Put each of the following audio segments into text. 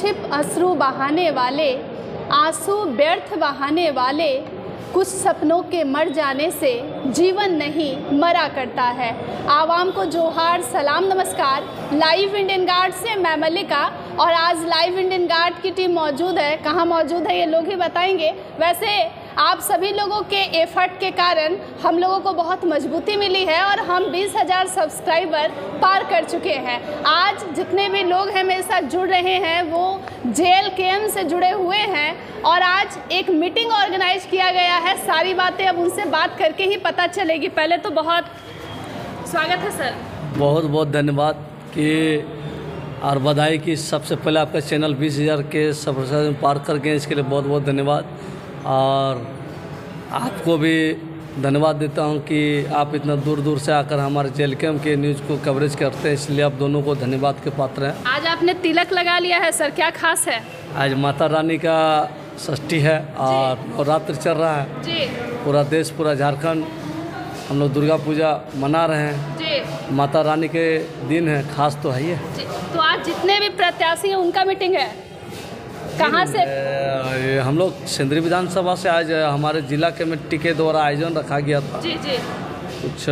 छिप अश्रु बहाने वाले, आँसू व्यर्थ बहाने वाले, कुछ सपनों के मर जाने से जीवन नहीं, मरा करता है। आवाम को जोहार, सलाम, नमस्कार। लाइव इंडियन गार्ड से मैं मल्लिका और आज लाइव इंडियन गार्ड की टीम मौजूद है। कहाँ मौजूद है ये लोग ही बताएँगे। वैसे आप सभी लोगों के एफर्ट के कारण हम लोगों को बहुत मजबूती मिली है और हम 20,000 सब्सक्राइबर पार कर चुके हैं। आज जितने भी लोग हैं मेरे साथ जुड़ रहे हैं वो के से जुड़े हुए हैं और आज एक मीटिंग ऑर्गेनाइज किया गया है। सारी बातें अब उनसे बात करके ही पता चलेगी। पहले तो बहुत स्वागत है सर। बहुत बहुत धन्यवाद कि और बधाई कि सबसे पहले आपका चैनल बीस हज़ार के सब्सक्राइबर पार कर गए इसके लिए बहुत बहुत धन्यवाद। और आपको भी धन्यवाद देता हूँ कि आप इतना दूर दूर से आकर हमारे जेल के न्यूज़ को कवरेज करते हैं इसलिए आप दोनों को धन्यवाद के पात्र हैं। आज आपने तिलक लगा लिया है सर क्या खास है? आज माता रानी का षष्ठी है और नवरात्र चल रहा है। जी। पूरा देश पूरा झारखंड हम लोग दुर्गा पूजा मना रहे हैं। जी। माता रानी के दिन है खास तो है ही है। तो आज जितने भी प्रत्याशी हैं उनका मीटिंग है? कहाँ से? हम लोग सिंदरी विधानसभा से आज हमारे जिला कमेटी के द्वारा आयोजन रखा गया था। जी जी। कुछ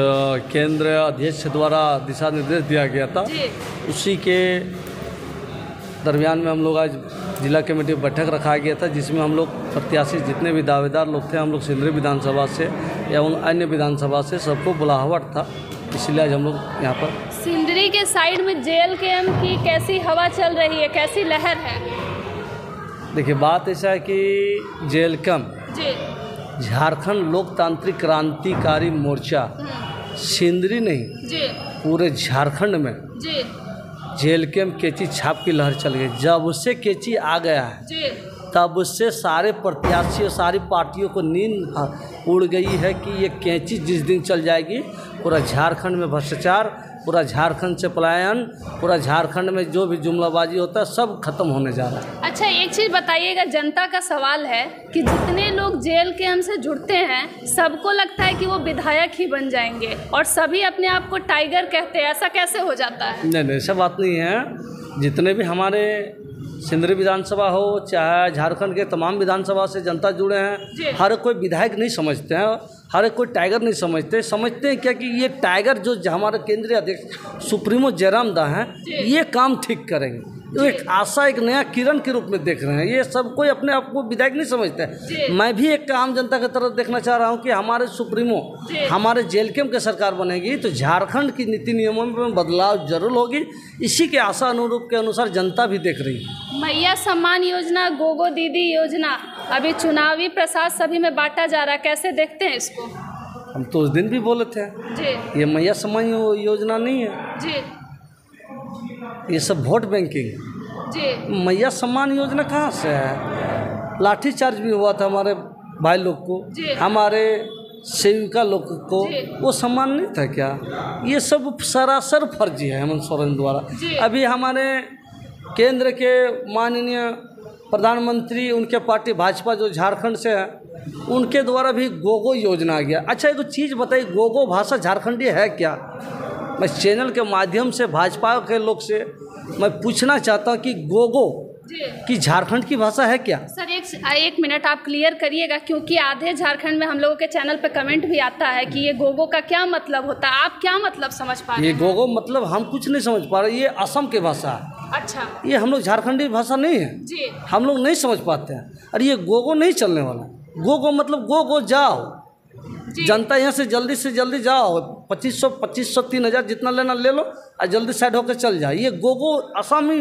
केंद्र अध्यक्ष द्वारा दिशा निर्देश दिया गया था। जी। उसी के दरमियान में हम लोग आज जिला कमेटी बैठक रखा गया था जिसमें हम लोग प्रत्याशी जितने भी दावेदार लोग थे हम लोग सिंदरी विधानसभा से एवं अन्य विधानसभा से सबको बुलाहट था। इसलिए आज हम लोग यहाँ पर सिंदरी के साइड में जेल के एम की कैसी हवा चल रही है कैसी लहर है? देखिए बात ऐसा है कि जेल कम। जी झारखंड लोकतांत्रिक क्रांतिकारी मोर्चा हम्म, सिंदरी नहीं जी पूरे झारखंड में जी जेल के केची छाप की लहर चल गई। जब उससे केची आ गया है तब उससे सारे प्रत्याशी और सारी पार्टियों को नींद उड़ गई है कि ये कैंची जिस दिन चल जाएगी पूरा झारखंड में भ्रष्टाचार पूरा झारखंड से पलायन पूरा झारखंड में जो भी जुमलाबाजी होता है सब खत्म होने जा रहा है। अच्छा एक चीज़ बताइएगा जनता का सवाल है कि जितने लोग जेल के हमसे जुड़ते हैं सबको लगता है कि वो विधायक ही बन जाएँगे और सभी अपने आप को टाइगर कहते हैं ऐसा कैसे हो जाता है? नहीं नहीं ऐसा बात नहीं है। जितने भी हमारे सिंदरी विधानसभा हो चाहे झारखंड के तमाम विधानसभा से जनता जुड़े हैं हर कोई विधायक नहीं समझते हैं। हर एक कोई टाइगर नहीं समझते। समझते हैं क्या कि ये टाइगर जो हमारे केंद्रीय अध्यक्ष सुप्रीमो जयराम दा हैं ये काम ठीक करेंगे। तो एक आशा एक नया किरण के रूप में देख रहे हैं। ये सब कोई अपने आप को विधायक नहीं समझते। जी। मैं भी एक आम जनता की तरफ़ देखना चाह रहा हूँ कि हमारे सुप्रीमो हमारे जेल केम की सरकार बनेगी तो झारखंड की नीति नियमों में बदलाव ज़रूर होगी। इसी के आशा अनुरूप के अनुसार जनता भी देख रही है। मैया सम्मान योजना गोगो दीदी योजना अभी चुनावी प्रसाद सभी में बांटा जा रहा है। कैसे देखते हैं इसको? हम तो उस दिन भी बोले थे। जी। ये मैया सम्मान योजना नहीं है। जी। ये सब वोट बैंकिंग मैया सम्मान योजना कहाँ से है? लाठी चार्ज भी हुआ था हमारे भाई लोग को। हमारे सेविका लोग को। वो सम्मान नहीं था क्या? ये सब सरासर फर्जी है हेमंत सोरेन द्वारा। अभी हमारे केंद्र के माननीय प्रधानमंत्री उनके पार्टी भाजपा जो झारखंड से है उनके द्वारा भी गोगो योजना आ गया। अच्छा एक चीज़ बताइए गोगो भाषा झारखंडी है क्या? मैं चैनल के माध्यम से भाजपा के लोग से मैं पूछना चाहता हूँ कि गोगो की झारखंड की भाषा है क्या? सर एक एक मिनट आप क्लियर करिएगा क्योंकि आधे झारखंड में हम लोगों के चैनल पे कमेंट भी आता है कि ये गोगो का क्या मतलब होता है। आप क्या मतलब समझ पा रहे ये गोगो मतलब हम कुछ नहीं समझ पा रहे ये असम की भाषा है। अच्छा। ये हम लोग झारखंडी भाषा नहीं है। जी। हम लोग नहीं समझ पाते हैं। अरे ये गोगो नहीं चलने वाला। गोगो मतलब गो गो जाओ। जनता यहाँ से जल्दी से जल्दी जाओ। पच्चीस सौ पच्चीस सौ तीन हज़ार जितना लेना ले लो और जल्दी साइड होकर चल जाओ ये गोगो असमी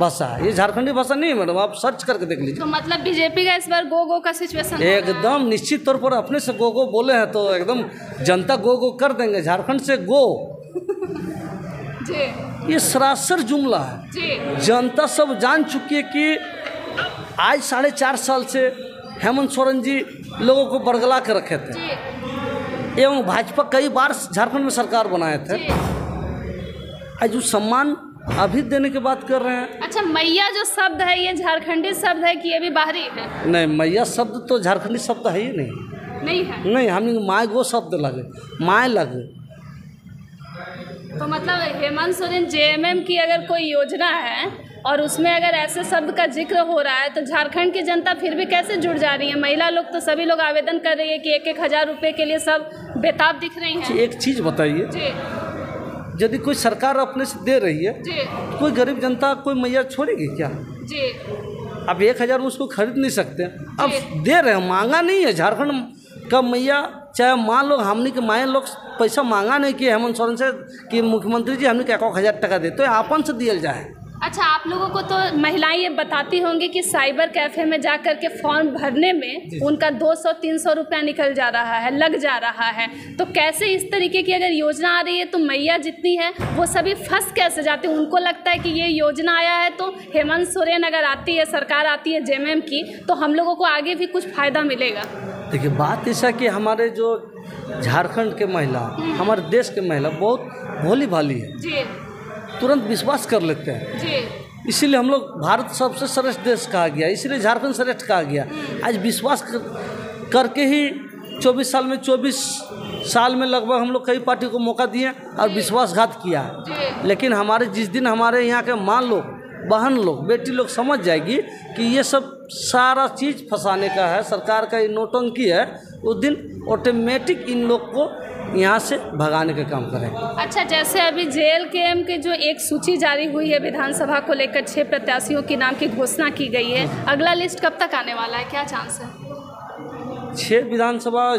भाषा है। ये झारखंडी भाषा नहीं है मैडम आप सर्च करके देख लीजिए। तो मतलब बीजेपी का इस बार गो गो का सिचुएशन एकदम निश्चित तौर पर अपने से गो गो बोले हैं तो एकदम जनता गो गो कर देंगे। झारखंड से गो। ये सरासर जुमला है। जनता सब जान चुकी है कि आज साढ़े चार साल से हेमंत सोरेन जी लोगों को बरगला के रखे थे। एवं भाजपा कई बार झारखंड में सरकार बनाए थे। आज जो सम्मान अभी देने की बात कर रहे हैं। अच्छा मैया जो शब्द है ये झारखंडी शब्द है कि ये भी बाहरी है? नहीं मैया शब्द तो झारखंडी शब्द है ही नहीं। नहीं है? नहीं हम माए गो शब्द लगे। माए लगे। तो मतलब हेमंत सोरेन जेएमएम की अगर कोई योजना है और उसमें अगर ऐसे शब्द का ज़िक्र हो रहा है तो झारखंड की जनता फिर भी कैसे जुड़ जा रही है? महिला लोग तो सभी लोग आवेदन कर रही है कि एक एक हज़ार रुपये के लिए सब बेताब दिख रही हैं। एक चीज़ बताइए। यदि कोई सरकार अपने से दे रही है जी। तो कोई गरीब जनता कोई मैया छोड़ेगी क्या? जी। अब एक हज़ार में उसको खरीद नहीं सकते। अब दे रहे हैं मांगा नहीं है। झारखंड का मैया चाहे मान लो हमने के माए लोग पैसा मांगा नहीं किए हेमंत सोरेन से कि मुख्यमंत्री जी हमने के एक हज़ार टका दे तो आपन से दिया जाए। अच्छा आप लोगों को तो महिलाएँ ये बताती होंगी कि साइबर कैफ़े में जा कर के फॉर्म भरने में उनका 200-300 रुपया निकल जा रहा है लग जा रहा है। तो कैसे इस तरीके की अगर योजना आ रही है तो मैया जितनी है वो सभी फंस कैसे जाते हैं? उनको लगता है कि ये योजना आया है तो हेमंत सोरेन अगर आती है सरकार आती है जेएमएम की तो हम लोगों को आगे भी कुछ फ़ायदा मिलेगा। देखिए बात ऐसा कि हमारे जो झारखंड के महिला हमारे देश के महिला बहुत भोली भाली है। जी। तुरंत विश्वास कर लेते हैं। इसीलिए हम लोग भारत सबसे श्रेष्ठ देश कहा गया इसीलिए झारखंड श्रेष्ठ कहा गया। आज विश्वास कर, करके ही 24 साल में 24 साल में लगभग हम लोग कई पार्टी को मौका दिए और विश्वासघात किया। है लेकिन हमारे जिस दिन हमारे यहाँ के माँ लोग बहन लोग बेटी लोग समझ जाएगी कि ये सब सारा चीज़ फंसाने का है। सरकार का ये नोटंकी है उस दिन ऑटोमेटिक इन लोग को यहाँ से भगाने का काम करेंगे अच्छा जैसे अभी जेएल के एम के जो एक सूची जारी हुई है विधानसभा को लेकर छह प्रत्याशियों के नाम की घोषणा की गई है। अगला लिस्ट कब तक आने वाला है? क्या चांस है? छः विधानसभा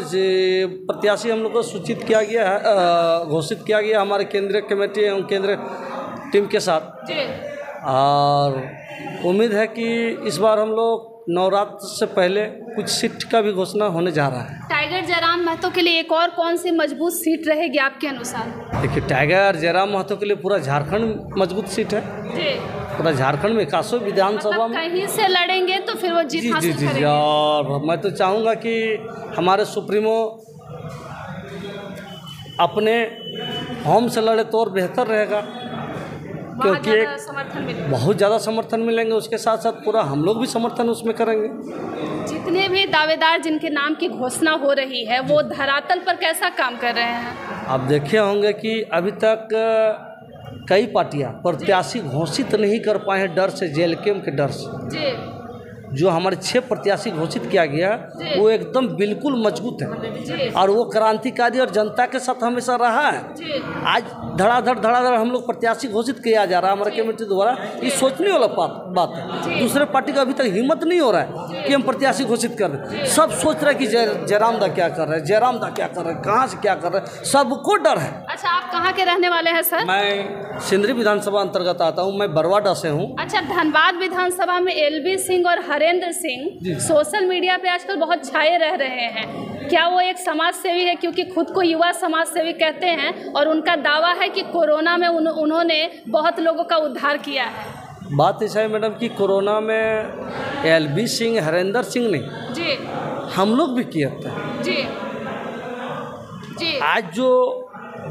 प्रत्याशी हम लोग को सूचित किया गया है घोषित किया गया हमारे केंद्रीय कमेटी एवं केंद्रीय टीम के साथ। जी। और उम्मीद है कि इस बार हम लोग नवरात्र से पहले कुछ सीट का भी घोषणा होने जा रहा है। टाइगर जयराम महतो के लिए एक और कौन सी मज़बूत सीट रहेगी आपके अनुसार? देखिए टाइगर जयराम महतो के लिए पूरा झारखंड मज़बूत सीट है। जी। पूरा झारखंड में कासो विधानसभा मतलब में कहीं से लड़ेंगे तो फिर वो जीत जी जी जी जी और मैं तो चाहूँगा कि हमारे सुप्रीमो अपने होम से लड़े तो और बेहतर रहेगा। क्योंकि एक समर्थन बहुत ज़्यादा समर्थन मिलेंगे उसके साथ साथ पूरा हम लोग भी समर्थन उसमें करेंगे। जितने भी दावेदार जिनके नाम की घोषणा हो रही है वो धरातल पर कैसा काम कर रहे हैं? आप देखे होंगे कि अभी तक कई पार्टियाँ प्रत्याशी घोषित नहीं कर पाए हैं डर से जेल केम के डर से। जी हमारे छः प्रत्याशी घोषित किया गया। वो एकदम बिल्कुल मज़बूत है। और वो क्रांतिकारी और जनता के साथ हमेशा रहा है। आज धड़ाधड़ धड़ाधड़ हम लोग प्रत्याशी घोषित किया जा रहा है हमारे कमेटी द्वारा। ये सोचने वाला बात बात है। दूसरे पार्टी का अभी तक हिम्मत नहीं हो रहा है कि हम प्रत्याशी घोषित कर दें सब सोच रहे हैं कि जय जयराम दा क्या कर रहे हैं जयराम दा क्या कर रहे हैं कहाँ से क्या कर रहे हैं सबको डर है। अच्छा कहाँ के रहने वाले हैं सर? मैं सिंदरी विधानसभा अंतर्गत आता हूँ मैं बरवाडा से हूँ। अच्छा धनबाद विधानसभा में एलबी सिंह और हरेंद्र सिंह सोशल मीडिया पे आजकल बहुत छाए रह रहे हैं। क्या वो एक समाज सेवी है? क्योंकि खुद को युवा समाज सेवी कहते हैं और उनका दावा है कि कोरोना में उन, उन्होंने बहुत लोगों का उद्धार किया है। बात ऐसा है मैडम कि कोरोना में एल बी सिंह हरेंद्र सिंह ने जी। हम लोग भी किए थे। जी। जी। आज जो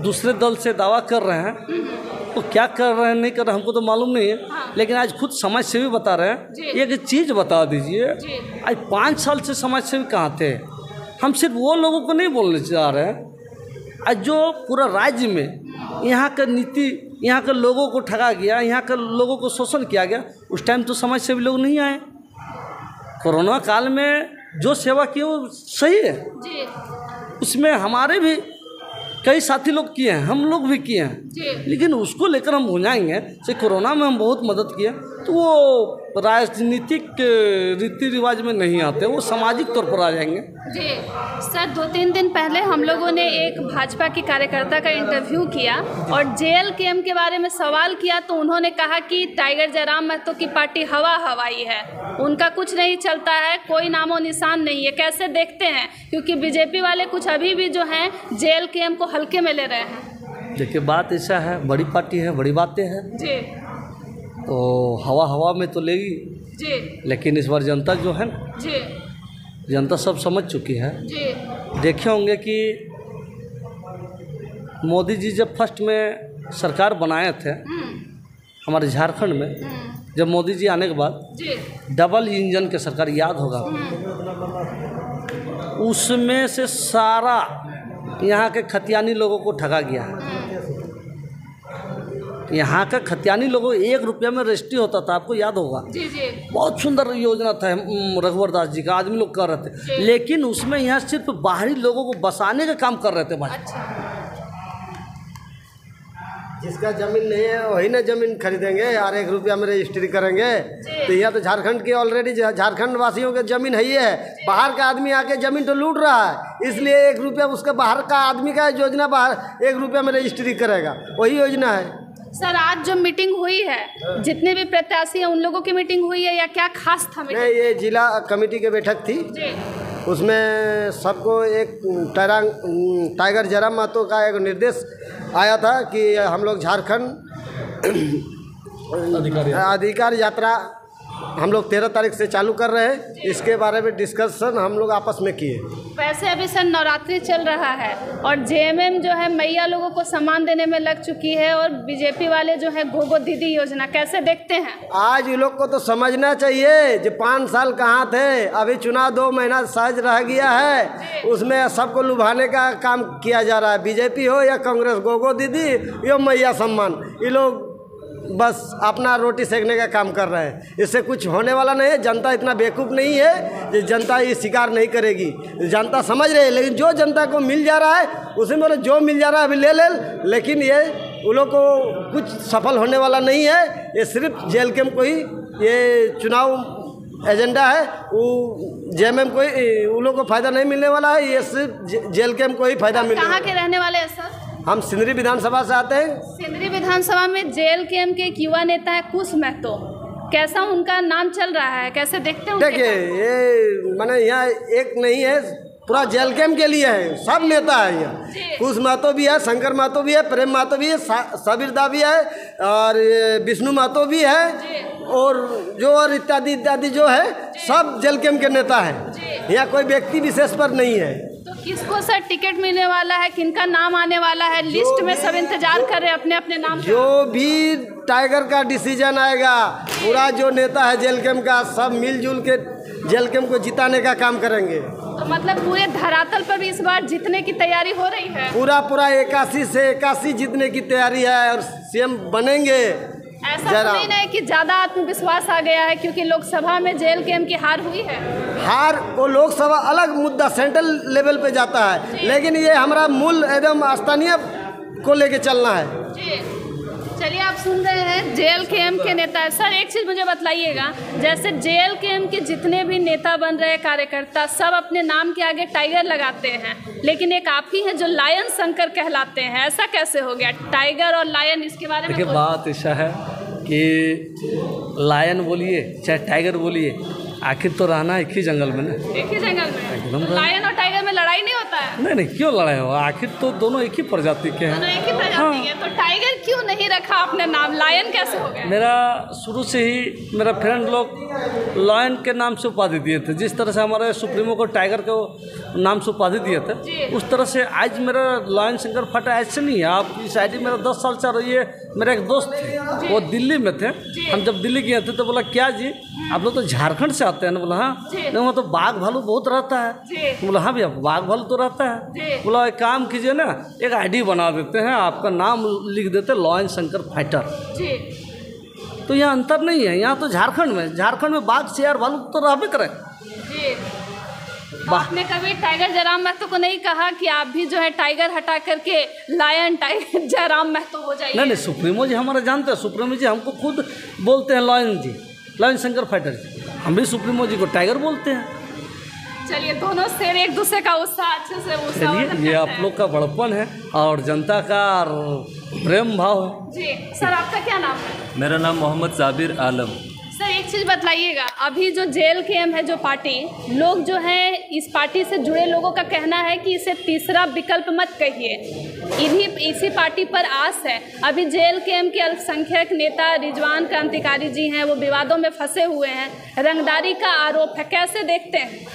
दूसरे दल से दावा कर रहे हैं वो क्या कर रहे हैं नहीं कर रहे हमको तो मालूम नहीं है। हाँ। लेकिन आज खुद समाज सेवी बता रहे हैं एक चीज़ बता दीजिए आज पाँच साल से समाज सेवी कहाँ थे? हम सिर्फ़ वो लोगों को नहीं बोलने जा रहे हैं आज जो पूरा राज्य में यहाँ का नीति यहाँ के लोगों को ठगा गया यहाँ के लोगों को शोषण किया गया उस टाइम तो समाज सेवी लोग नहीं आए। कोरोना काल में जो सेवा की वो सही है। जी। उसमें हमारे भी कई साथी लोग किए हैं हम लोग भी किए हैं। लेकिन उसको लेकर हम भुजाएँगे से कोरोना में हम बहुत मदद किए तो वो राजनीतिक रीति रिवाज में नहीं आते वो सामाजिक तौर पर आ जाएँगे। जी सर दो तीन दिन पहले हम लोगों ने एक भाजपा के कार्यकर्ता का इंटरव्यू किया और जेएल के एम के बारे में सवाल किया तो उन्होंने कहा कि टाइगर जयराम महतो की पार्टी हवा हवाई है। उनका कुछ नहीं चलता है कोई नामो निशान नहीं है। कैसे देखते हैं? क्योंकि बीजेपी वाले कुछ अभी भी जो हैं एम को हल्के में ले रहे हैं। देखिए बात ऐसा है बड़ी पार्टी है बड़ी बातें हैं। जी। तो हवा हवा में तो लेगी। जी। लेकिन इस बार जनता जो है ना जी। जनता सब समझ चुकी है। जी। देखे होंगे कि मोदी जी जब फ़र्स्ट में सरकार बनाए थे हम्म, हमारे झारखंड में हम्म, जब मोदी जी आने के बाद जी। डबल इंजन के सरकार याद होगा। उसमें से सारा यहाँ के खतियानी लोगों को ठगा गया। है यहाँ का खतियानी लोगों एक रुपया में रजिस्ट्री होता था आपको याद होगा। जी जी। बहुत सुंदर योजना था रघुवर दास जी का आदमी लोग कर रहे थे। लेकिन उसमें यहाँ सिर्फ़ बाहरी लोगों को बसाने का काम कर रहे थे भाई। अच्छा। जिसका ज़मीन नहीं है वही ना ज़मीन खरीदेंगे यार एक रुपया में रजिस्ट्री करेंगे। तो यहाँ तो झारखंड के ऑलरेडी झारखंड वासियों के ज़मीन है ही है। बाहर का आदमी आके ज़मीन तो लूट रहा है इसलिए एक रुपया उसका बाहर का आदमी का योजना बाहर एक रुपया में रजिस्ट्री करेगा। वही योजना है। सर आज जो मीटिंग हुई है जितने भी प्रत्याशी हैं उन लोगों की मीटिंग हुई है या क्या खास था मीटिंग? नहीं ये जिला कमेटी की बैठक थी। जी। उसमें सबको एक टैरा टाइगर जरा महतो का एक निर्देश आया था कि हम लोग झारखंड अधिकार यात्रा हम लोग तेरह तारीख से चालू कर रहे हैं। इसके बारे में डिस्कशन हम लोग आपस में किए। वैसे अभी सर नवरात्रि चल रहा है और जेएमएम जो है मैया लोगों को सम्मान देने में लग चुकी है और बीजेपी वाले जो है गोगो दीदी योजना कैसे देखते हैं? आज ये लोग को तो समझना चाहिए जो पाँच साल कहाँ थे अभी चुनाव दो महीना सहज रह गया है उसमें सबको लुभाने का काम किया जा रहा है। बीजेपी हो या कांग्रेस गोगो दीदी यो मैया सम्मान। ये लोग बस अपना रोटी सेकने का काम कर रहे हैं। इससे कुछ होने वाला नहीं है। जनता इतना बेवकूफ़ नहीं है कि जनता ये स्वीकार नहीं करेगी। जनता समझ रही है लेकिन जो जनता को मिल जा रहा है उसी में जो मिल जा रहा है अभी ले ले। लेकिन ये उन लोग को कुछ सफल होने वाला नहीं है। ये सिर्फ़ जेल कैम्प को ही ये चुनाव एजेंडा है। वो जेएमएम को ही उन लोग को फ़ायदा नहीं मिलने वाला है। ये सिर्फ़ जे- को ही फ़ायदा मिलने कहाँ के रहने वाले हैं सर? हम सिंदरी विधानसभा से आते हैं। सिंदरी विधानसभा में के एम के एक युवा नेता है कुश महतो। कैसा उनका नाम चल रहा है? कैसे देखते हैं देखिए ये मैंने यहाँ एक नहीं है पूरा जेल कैम्प के लिए है सब नेता है यहाँ कुश महतो भी है शंकर महतो भी है प्रेम महतो भी है सा- सबीर दा भी है और विष्णु महतो भी है और जो और इत्यादि इत्यादि जो है सब जेल कैम्प के नेता है। यहाँ कोई व्यक्ति विशेष पर नहीं है। तो किसको सर टिकट मिलने वाला है किनका नाम आने वाला है लिस्ट में सब इंतज़ार कर रहे हैं अपने अपने नाम का। जो भी टाइगर का डिसीज़न आएगा पूरा जो नेता है जेल कैम्प का सब मिलजुल के जेल कैम्प को जिताने का काम करेंगे। तो मतलब पूरे धरातल पर भी इस बार जीतने की तैयारी हो रही है? पूरा पूरा इक्यासी से इक्यासी जीतने की तैयारी है और सीएम बनेंगे। ऐसा तो नहीं है कि ज़्यादा आत्मविश्वास आ गया है क्योंकि लोकसभा में जेल के एम की हार हुई है। हार वो लोकसभा अलग मुद्दा सेंट्रल लेवल पे जाता है। लेकिन ये हमारा मूल एकदम स्थानीय को लेके चलना है। जी। चलिए आप सुन रहे हैं जेएल के एम के नेता। सर एक चीज़ मुझे बतलाइएगा जैसे जेएल के एम के जितने भी नेता बन रहे कार्यकर्ता सब अपने नाम के आगे टाइगर लगाते हैं। लेकिन एक आप ही हैं जो लायन शंकर कहलाते हैं। ऐसा कैसे हो गया? टाइगर और लायन इसके बारे में बात ऐसा है कि लायन बोलिए चाहे टाइगर बोलिए आखिर तो रहना एक ही जंगल में ना। एक ही जंगल में? एकदम तो लायन और टाइगर में लड़ाई नहीं होता है? नहीं नहीं क्यों लड़ाई हो? आखिर तो दोनों एक ही प्रजाति के दोनों हैं एक ही प्रजाति हाँ। है। तो टाइगर क्यों नहीं रखा आपने नाम? लायन कैसे हो गया? मेरा शुरू से ही मेरा फ्रेंड लोग लॉयन के नाम से उपाधि दिए थे। जिस तरह से हमारे सुप्रीमो को टाइगर के नाम से उपाधि दिए थे उस तरह से आज मेरा लायन शंकर फटा ऐसे नहीं है। आप इस आई मेरा दस साल से रही है मेरा एक दोस्त थे। वो दिल्ली में थे। हम जब दिल्ली गए थे तो बोला क्या जी आप लोग तो झारखंड से आते हैं बोला हाँ? नहीं वहाँ तो बाघ भालू बहुत रहता है। बोला हाँ भैया बाघ भालू तो रहता है। बोला एक काम कीजिए ना एक आईडी बना देते हैं आपका नाम लिख देते लॉयन शंकर फाइटर। तो यहाँ अंतर नहीं है यहाँ तो झारखंड में झारखंड में बाघ शेर भालू तो रहबे करे। जी। तो आपने कभी टाइगर जयराम महतो को नहीं कहा कि आप भी जो है टाइगर हटा करके लायन टाइगर जयराम महतो हो जाइए? नहीं नहीं सुप्रीमो जी हमारे जानते हैं सुप्रीमो जी हमको खुद बोलते हैं lion ji lion Shankar fighter ji. हम भी सुप्रीमो जी को टाइगर बोलते हैं। चलिए दोनों शेर एक दूसरे का उत्साह अच्छे से चलिए ये आप लोग का बड़पन है और जनता का प्रेम भाव है। जी सर आपका क्या नाम है? मेरा नाम मोहम्मद साबिर आलम। सर, एक चीज़ बतलाइएगा अभी जो जेल के एम है, जो पार्टी, लोग जो है, इस पार्टी से जुड़े लोगों का कहना है कि इसे तीसरा विकल्प मत कहिए। इन्हीं, इसी पार्टी पर आस है। अभी जेल के एम के अल्पसंख्यक नेता रिजवान क्रांतिकारी जी हैं, वो विवादों में फंसे हुए हैं। रंगदारी का आरोप है, कैसे देखते हैं?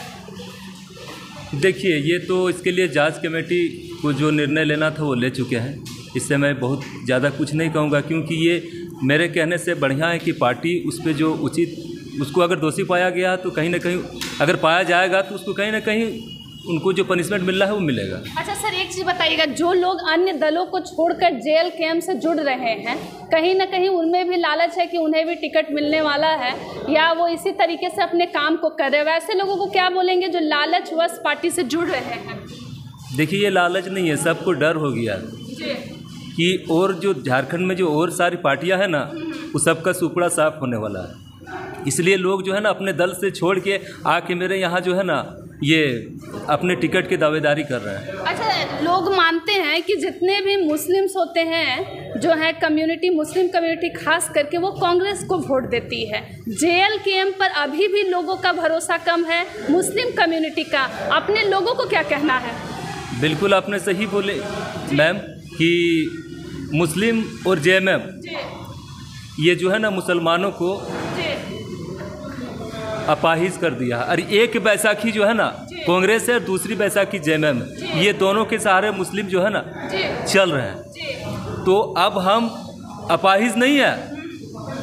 देखिए, ये तो इसके लिए जाँच कमेटी को जो निर्णय लेना था, वो ले चुके हैं। इससे मैं बहुत ज़्यादा कुछ नहीं कहूँगा क्योंकि ये मेरे कहने से बढ़िया है कि पार्टी उस पर जो उचित उसको अगर दोषी पाया गया तो कहीं ना कहीं अगर पाया जाएगा तो उसको कहीं ना कहीं उनको जो पनिशमेंट मिल रहा है वो मिलेगा। अच्छा सर एक चीज़ बताइएगा जो लोग अन्य दलों को छोड़कर जेल कैंप से जुड़ रहे हैं कहीं ना कहीं उनमें भी लालच है कि उन्हें भी टिकट मिलने वाला है या वो इसी तरीके से अपने काम को कर रहे हैं? वैसे लोगों को क्या बोलेंगे जो लालच वश पार्टी से जुड़ रहे हैं? देखिए ये लालच नहीं है सबको डर हो गया। कि और जो झारखंड में जो और सारी पार्टियाँ हैं ना वो सबका सुपड़ा साफ़ होने वाला है। इसलिए लोग जो है ना अपने दल से छोड़ के आके मेरे यहाँ जो है ना ये अपने टिकट की दावेदारी कर रहे हैं। अच्छा लोग मानते हैं कि जितने भी मुस्लिम्स होते हैं जो है कम्युनिटी मुस्लिम कम्युनिटी खास करके वो कांग्रेस को वोट देती है। जेएल के एम पर अभी भी लोगों का भरोसा कम है मुस्लिम कम्युनिटी का। अपने लोगों को क्या कहना है? बिल्कुल आपने सही बोले मैम कि मुस्लिम और जे जी। ये जो है ना मुसलमानों को अपाहिज कर दिया। है और एक बैसाखी जो है ना कांग्रेस है और दूसरी बैसाखी जेएमएम। है ये दोनों के सहारे मुस्लिम जो है ना चल रहे हैं। तो अब हम अपाहिज नहीं है।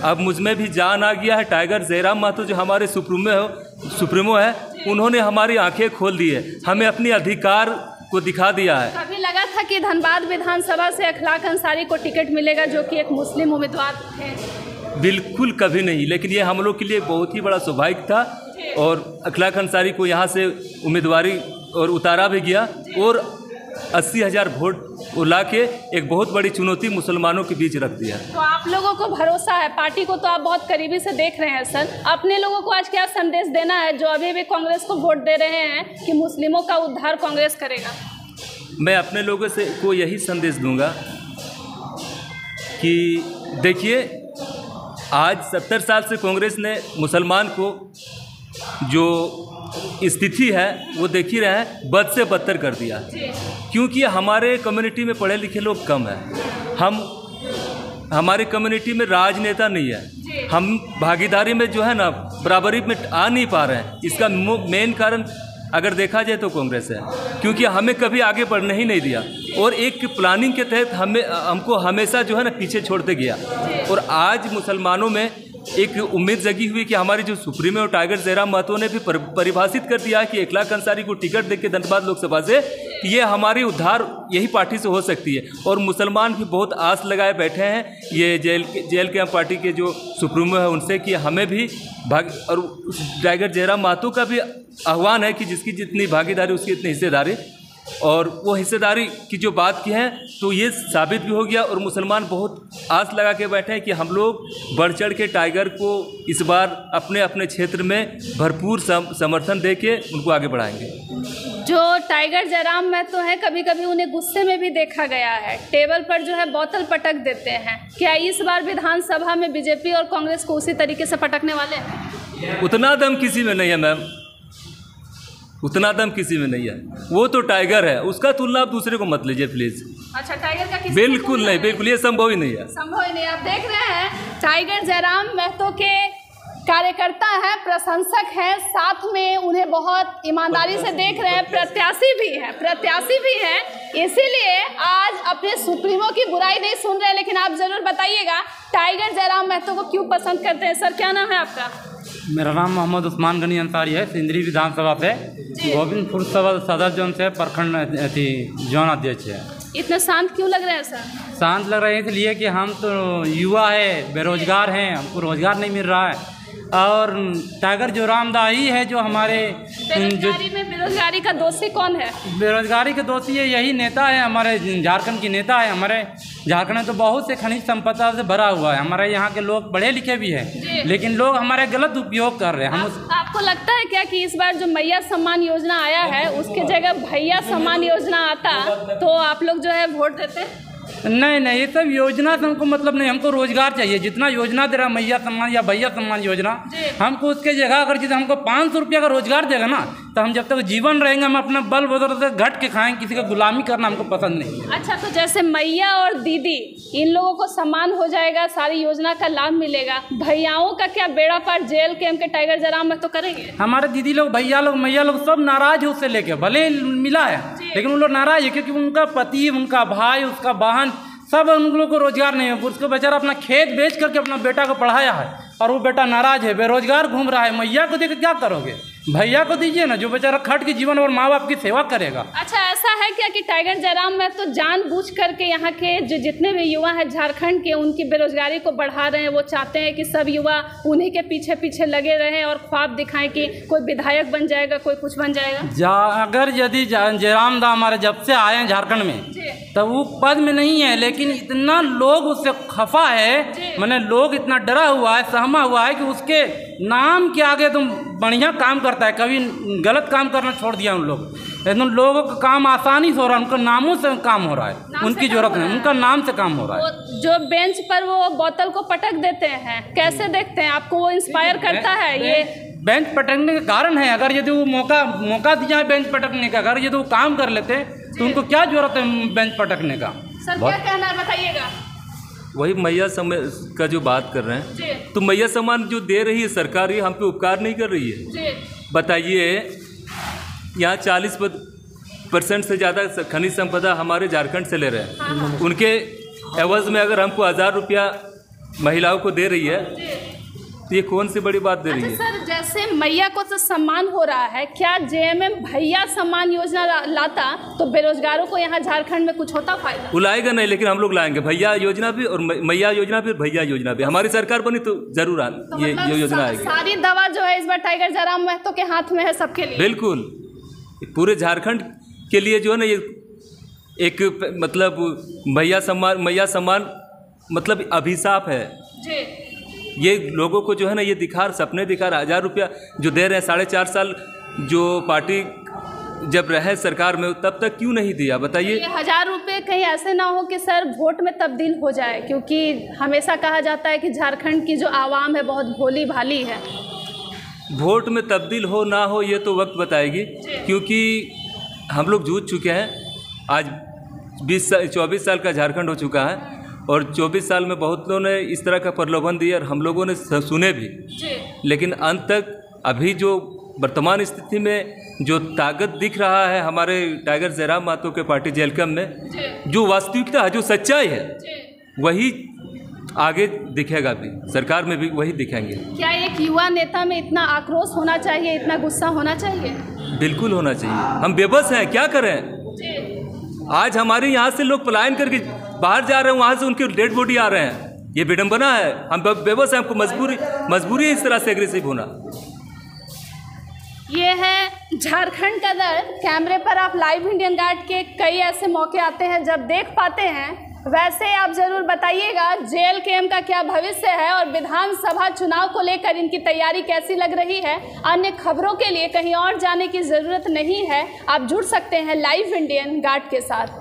अब मुझमें भी जान आ गया है टाइगर जयराम महतो जो हमारे सुप्रीमो हो सुप्रीमो है उन्होंने हमारी आँखें खोल दी है। हमें अपनी अधिकार को दिखा दिया है। कभी लगा था कि धनबाद विधानसभा से अखलाक अंसारी को टिकट मिलेगा जो कि एक मुस्लिम उम्मीदवार थे? बिल्कुल कभी नहीं लेकिन ये हम लोग के लिए बहुत ही बड़ा सौभाग्य था और अखलाक अंसारी को यहाँ से उम्मीदवारी और उतारा भी गया और अस्सी हज़ार वोट वो ला के एक बहुत बड़ी चुनौती मुसलमानों के बीच रख दिया। तो आप लोगों को भरोसा है? पार्टी को तो आप बहुत करीबी से देख रहे हैं सर। अपने लोगों को आज क्या संदेश देना है जो अभी भी कांग्रेस को वोट दे रहे हैं कि मुस्लिमों का उद्धार कांग्रेस करेगा? मैं अपने लोगों से को यही संदेश दूँगा कि देखिए आज सत्तर साल से कांग्रेस ने मुसलमान को जो स्थिति है, वो देख ही रहे हैं बद से बदतर कर दिया। क्योंकि हमारे कम्युनिटी में पढ़े लिखे लोग कम हैं। हम, हमारी कम्युनिटी में राजनेता नहीं है। हम भागीदारी में जो है ना, बराबरी में आ नहीं पा रहे हैं। इसका मेन कारण अगर देखा जाए तो कांग्रेस है। क्योंकि हमें कभी आगे बढ़ने ही नहीं दिया। और एक प्लानिंग के तहत हमें, हमको हमेशा जो है ना, पीछे छोड़ते गया। और आज मुसलमानों में एक उम्मीद जगी हुई कि हमारी जो सुप्रीमो और टाइगर जयराम महतो ने भी पर, परिभाषित कर दिया कि एक लाख अंसारी को टिकट दे के धनबाद लोकसभा से कि ये हमारी उद्धार यही पार्टी से हो सकती है। और मुसलमान भी बहुत आस लगाए बैठे हैं ये जेल जेल के पार्टी के जो सुप्रीमो है उनसे कि हमें भी भाग और टाइगर जयराम महतो का भी आह्वान है कि जिसकी जितनी भागीदारी उसकी इतनी हिस्सेदारी और वो हिस्सेदारी की जो बात की है तो ये साबित भी हो गया और मुसलमान बहुत आस लगा के बैठे हैं कि हम लोग बढ़ चढ़ के टाइगर को इस बार अपने अपने क्षेत्र में भरपूर सम, समर्थन दे के उनको आगे बढ़ाएँगे। जो टाइगर जयराम तो है कभी कभी उन्हें गुस्से में भी देखा गया है। टेबल पर जो है बोतल पटक देते हैं। क्या इस बार विधानसभा में बीजेपी और कांग्रेस को उसी तरीके से पटकने वाले हैं? उतना दम किसी में नहीं है मैम। उतना दम किसी में नहीं है। वो तो टाइगर है। उसका तुलना आप दूसरे को मत लीजिए प्लीज़ अच्छा टाइगर का किसी बिल्कुल नहीं बिल्कुल ये संभव ही नहीं है। संभव ही नहीं आप देख रहे हैं टाइगर जयराम महतो के कार्यकर्ता हैं प्रशंसक हैं साथ में उन्हें बहुत ईमानदारी से देख रहे हैं प्रत्याशी भी हैं प्रत्याशी भी हैं। इसीलिए आज अपने सुप्रीमो की बुराई नहीं सुन रहे लेकिन आप ज़रूर बताइएगा टाइगर जयराम महतो को क्यों पसंद करते हैं? सर क्या नाम है आपका? मेरा नाम मोहम्मद उस्मान गनी अंसारी है सिंदरी विधानसभा से। गोविंदपुर सदर सदर जोन से प्रखंड जोन अध्यक्ष है। इतना शांत क्यों लग रहे हैं सर? शांत लग रहे हैं इसलिए कि हम तो युवा है बेरोजगार हैं हमको रोज़गार नहीं मिल रहा है। और टाइगर जो रामदाही है जो हमारे बेरोजगारी में बेरोजगारी का दोषी कौन है? बेरोजगारी का दोषी है यही नेता है हमारे झारखंड की नेता है हमारे झारखंड में तो बहुत से खनिज संपदा से भरा हुआ है हमारे यहाँ के लोग पढ़े लिखे भी हैं लेकिन लोग हमारे गलत उपयोग कर रहे हैं हम उस आपको लगता है क्या कि इस बार जो मैया सम्मान योजना आया है उसके जगह भैया सम्मान योजना आता तो आप लोग जो है वोट देते? नहीं नहीं ये सब योजना से हमको मतलब नहीं हमको रोज़गार चाहिए। जितना योजना दे रहा है मैया सम्मान या भैया सम्मान योजना हमको उसके जगह अगर जैसे हमको पाँच सौ रुपया का रोज़गार देगा ना तो हम जब तक जीवन रहेंगे हम अपना बल बदल घट के खाएँगे किसी का गुलामी करना हमको पसंद नहीं अच्छा तो जैसे मैया और दीदी इन लोगों को सम्मान हो जाएगा सारी योजना का लाभ मिलेगा। भैयाओं का क्या बेड़ा पार जेल के के टाइगर जराम में तो करेंगे? हमारे दीदी लोग भैया लोग मैया लोग सब नाराज़ है उससे लेके भले मिला है लेकिन उन लोग नाराज़ है क्योंकि उनका पति उनका भाई उसका बहन सब उन लोगों को रोज़गार नहीं है। उसको बेचारा अपना खेत बेच करके अपना बेटा को पढ़ाया है और वो बेटा नाराज़ है बेरोजगार घूम रहा है। मैया को देख क्या करोगे? भैया को दीजिए ना जो बेचारा खट के जीवन और माँ बाप की सेवा करेगा। अच्छा ऐसा है क्या कि टाइगर जयराम में तो जान बूझ करके यहाँ के जो जितने भी युवा हैं झारखंड के उनकी बेरोजगारी को बढ़ा रहे हैं वो चाहते हैं कि सब युवा उन्हीं के पीछे पीछे लगे रहें और ख्वाब दिखाएँ कि कोई विधायक बन जाएगा कोई कुछ बन जाएगा। जा अगर यदि जयराम दा हमारे जब से आए हैं झारखंड में तब वो पद में नहीं है लेकिन इतना लोग उससे खफा है मैंने लोग इतना डरा हुआ है सहमा हुआ है कि उसके नाम के आगे तुम बढ़िया काम करता है कभी गलत काम करना छोड़ दिया उन लोग। लेकिन लोगों का काम आसानी से हो रहा है उनका नामों से काम हो रहा है उनकी ज़रूरत हो है। उनका नाम से काम हो रहा है। जो बेंच पर वो बोतल को पटक देते हैं कैसे देखते हैं? आपको वो इंस्पायर करता है ये बेंच पटकने का कारण है अगर यदि वो मौका मौका दिया है बेंच पटकने का अगर यदि वो काम कर लेते तो उनको क्या ज़रूरत है बेंच पटकने का? सर क्या कहना है बताइएगा। वही मैया समय का जो बात कर रहे हैं। तो मैया सम्मान जो दे रही है सरकार ये हम पे उपकार नहीं कर रही है। बताइए यहाँ चालीस परसेंट से ज़्यादा खनिज संपदा हमारे झारखंड से ले रहे हैं। हाँ। उनके एवज में अगर हमको हज़ार रुपया महिलाओं को दे रही है तो ये कौन सी बड़ी बात दे रही अच्छा है? सर जैसे मैया को तो सम्मान हो रहा है क्या जेएमएम भैया सम्मान योजना ला- लाता तो बेरोजगारों को यहाँ झारखंड में कुछ होता फ़ायदा? वो लाएगा नहीं लेकिन हम लोग लाएँगे। भैया योजना भी और मैया योजना भी और भैया योजना भी। हमारी सरकार बनी तो ज़रूर तो ये मतलब योजना आएगी। सारी दवा जो है इस बार टाइगर जयराम महतो के हाथ में है सबके लिए। बिल्कुल। पूरे झारखंड के लिए जो है ना ये एक मतलब भैया सम्मान मैया सम्मान मतलब अभिशाप है। जी। ये लोगों को जो है ना ये दिखा सपने दिखा रहा हज़ार रुपया जो दे रहे हैं साढ़े चार साल जो पार्टी जब रहे सरकार में तब तक क्यों नहीं दिया? बताइए। हज़ार रुपए कहीं ऐसे ना हो कि सर वोट में तब्दील हो जाए क्योंकि हमेशा कहा जाता है कि झारखंड की जो आवाम है बहुत भोली भाली है। वोट में तब्दील हो ना हो ये तो वक्त बताएगी क्योंकि हम लोग जूझ चुके हैं। आज बीस साल चौबीस साल का झारखंड हो चुका है। और चौबीस साल में बहुत लोगों ने इस तरह का प्रलोभन दिया और हम लोगों ने सुने भी। लेकिन अंत तक अभी जो वर्तमान स्थिति में जो ताकत दिख रहा है हमारे टाइगर जयराम मातो के पार्टी जेलकम में जो। वास्तविकता है जो सच्चाई है वही आगे दिखेगा भी सरकार में भी वही दिखेंगे। क्या एक युवा नेता में इतना आक्रोश होना चाहिए इतना गुस्सा होना चाहिए? बिल्कुल होना चाहिए। हम बेबस हैं क्या करें? आज हमारे यहाँ से लोग पलायन करके बाहर जा रहे हैं, वहाँ से उनके डेड बॉडी आ रहे हैं। ये विडम्बना है। हम बेबस हैं, हमको मजबूरी मजबूरी है इस तरह से एग्रेसिव होना। ये है झारखंड का दर्द कैमरे पर आप लाइव इंडियन गार्ड के कई ऐसे मौके आते हैं, जब देख पाते हैं, वैसे आप ज़रूर बताइएगा जेल केम का क्या भविष्य है और विधानसभा चुनाव को लेकर इनकी तैयारी कैसी लग रही है। अन्य खबरों के लिए कहीं और जाने की ज़रूरत नहीं है। आप जुड़ सकते हैं लाइव इंडियन गार्ड के साथ।